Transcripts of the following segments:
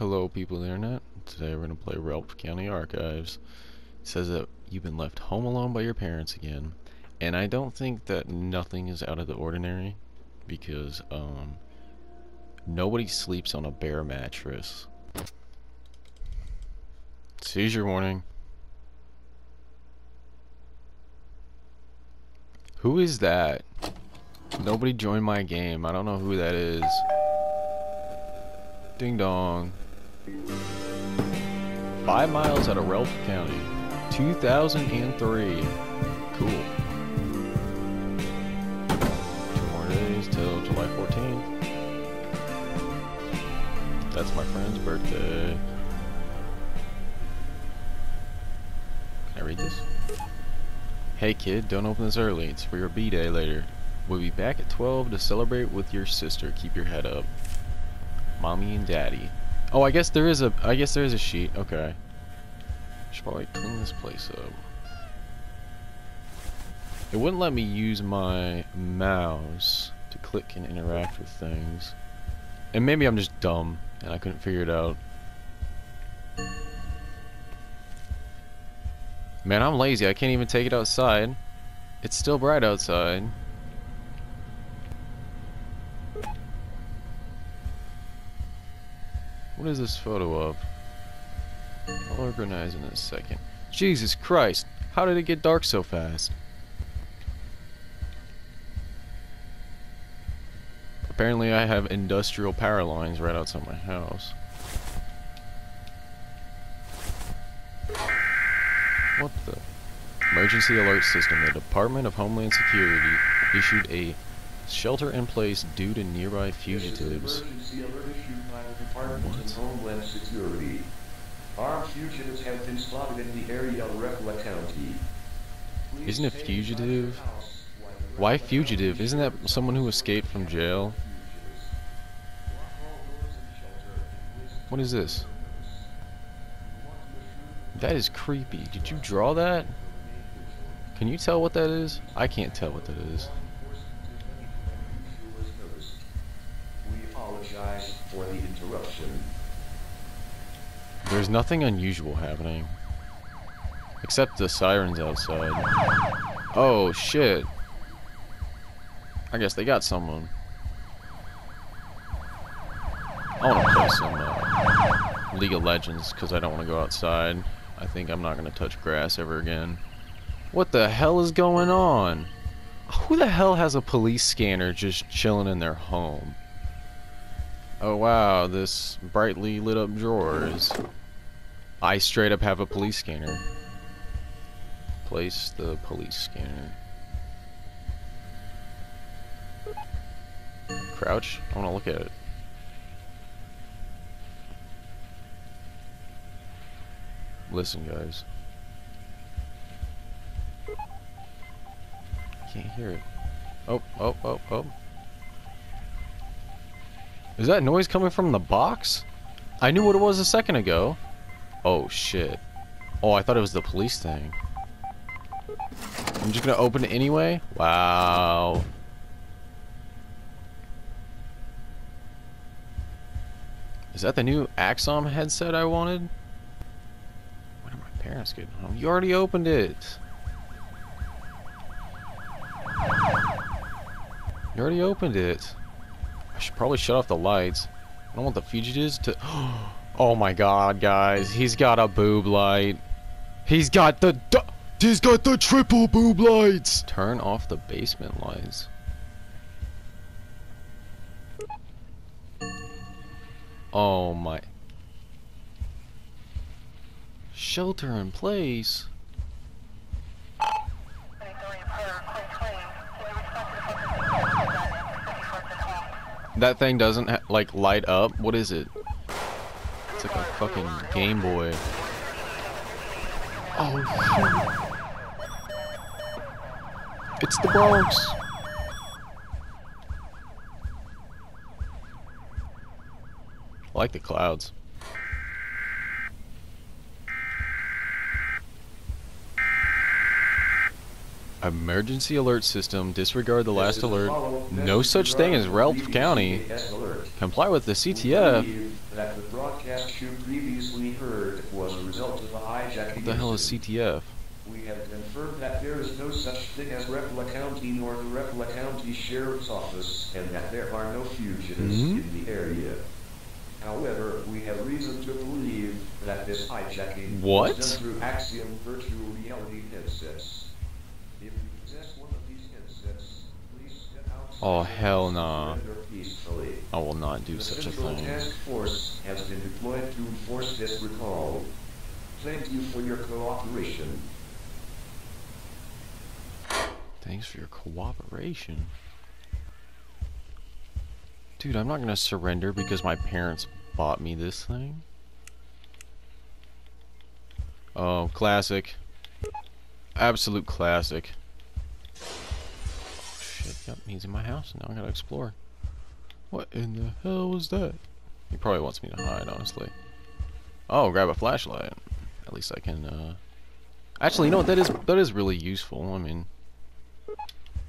Hello, people of the internet. Today we're going to play Repleh County Archives. It says that you've been left home alone by your parents again. And I don't think that nothing is out of the ordinary because um, nobody sleeps on a bare mattress. Seizure warning. Who is that? Nobody joined my game. I don't know who that is. Ding dong. Five miles out of Repleh County. 2003. Cool. Two more days till July 14th. That's my friend's birthday. Can I read this? Hey kid, don't open this early. It's for your B-day later. We'll be back at 12 to celebrate with your sister. Keep your head up. Mommy and Daddy. Oh, I guess there is a I guess there is a sheet. Okay. Should probably clean this place up. It wouldn't let me use my mouse to click and interact with things. And maybe I'm just dumb and I couldn't figure it out. Man, I'm lazy. I can't even take it outside. It's still bright outside. What is this photo of? I'll organize in a second. Jesus Christ! How did it get dark so fast? Apparently I have industrial power lines right outside my house. What the? Emergency alert system. The Department of Homeland Security issued a shelter in place due to nearby fugitives. Emergency alert issued by the Department of Homeland Security. Armed fugitives have been spotted in the area of Requa County. Please Isn't a fugitive- inside your house while the Why rest of the fugitive? Isn't that someone who escaped from jail? fugitives. Lock all doors and shelter and listen What is this? to the Want to assure That is creepy. Did you draw that? Can you tell what that is? I can't tell what that is. We apologize the interruption. There's nothing unusual happening. Except the sirens outside. Oh, shit. I guess they got someone. I want to play some uh, League of Legends because I don't want to go outside. I think I'm not going to touch grass ever again. What the hell is going on? Who the hell has a police scanner just chilling in their home? Oh wow, this brightly lit up drawers. I straight up have a police scanner. Place the police scanner. Crouch? I want to look at it. Listen, guys. Can't hear it. Oh, oh, oh, oh. Is that noise coming from the box? I knew what it was a second ago. Oh, shit. Oh, I thought it was the police thing. I'm just gonna open it anyway? Wow. Is that the new Axiom headset I wanted? When are my parents getting home? You already opened it. You already opened it. I should probably shut off the lights. I don't want the fugitives to... Oh my god, guys. He's got a boob light. He's got the... He's got the triple boob lights! Turn off the basement lights. Oh my... Shelter in place? That thing doesn't like light up. What is it? It's like a fucking Game Boy. Oh shit! It's the Bronx. I like the clouds. Emergency alert system. Disregard the last alert. No such thing as Repleh County. Comply with the CTF. That the broadcast you previously heard was a result of a hijacking. What the hell is. CTF? We have confirmed that there is no such thing as Repleh County nor the Repleh County Sheriff's Office, and that there are no fugitives Hmm? in the area. However, we have reason to believe that this hijacking What? was done through Axiom virtual reality headsets. If you possess one of these headsets, please step outside Oh, hell peacefully. I will not do The such a thing. Task Force has been deployed to enforce this recall. Thank you for your cooperation. Thanks for your cooperation. Dude, I'm not gonna surrender because my parents bought me this thing. Oh, classic. Absolute classic. Yep, he's in my house now. I gotta explore. What in the hell was that? He probably wants me to hide, honestly. Oh, grab a flashlight. At least I can, uh... Actually, you know what? That is, that is really useful. I mean...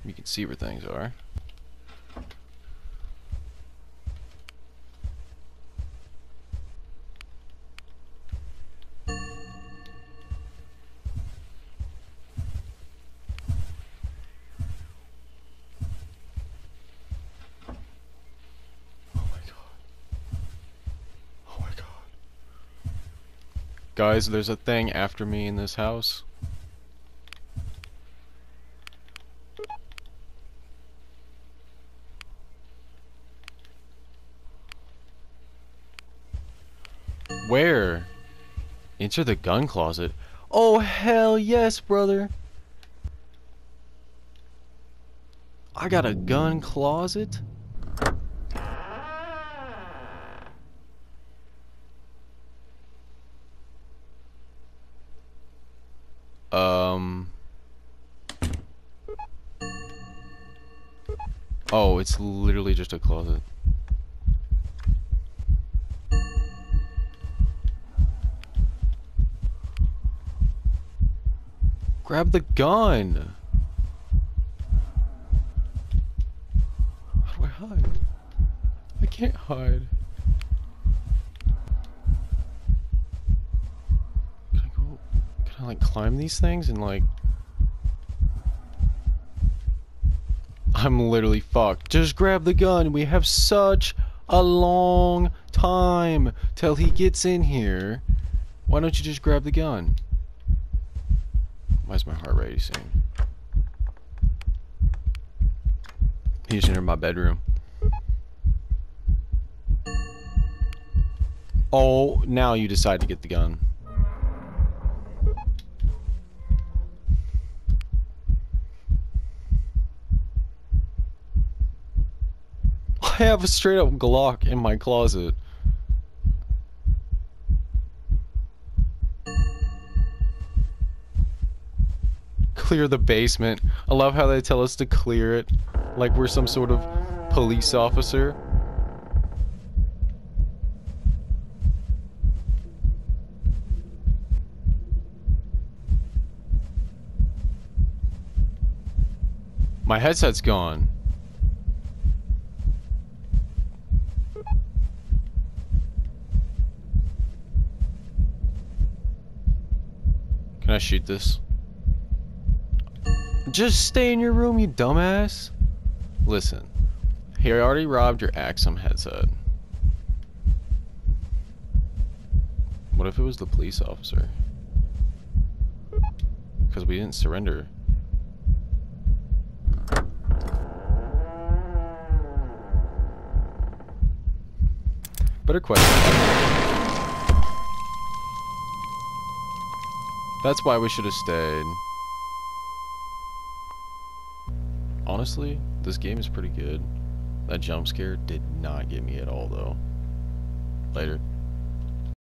You can see where things are. Guys, there's a thing after me in this house. Where? Enter the gun closet. Oh, hell yes, brother. I got a gun closet? Um. Oh, it's literally just a closet. Grab the gun. How do I hide? I can't hide. Can I go? Can I like climb these things and like? I'm literally fucked. Just grab the gun. We have such a long time till he gets in here. Why don't you just grab the gun? Why is my heart racing? He's in my bedroom. Oh, now you decide to get the gun. Have a straight up Glock in my closet. Clear the basement. I love how they tell us to clear it like we're some sort of police officer. My headset's gone. Shoot this? Just stay in your room, you dumbass. Listen, he already robbed your Axiom headset. What if it was the police officer? Because we didn't surrender. Better question. That's why we should have stayed. Honestly, this game is pretty good. That jump scare did not get me at all, though. Later.